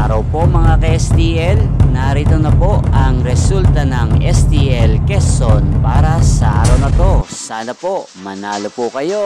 araw po mga ka-STL. Narito na po ang resulta ng STL Quezon para sa araw na to. Sana po manalo po kayo.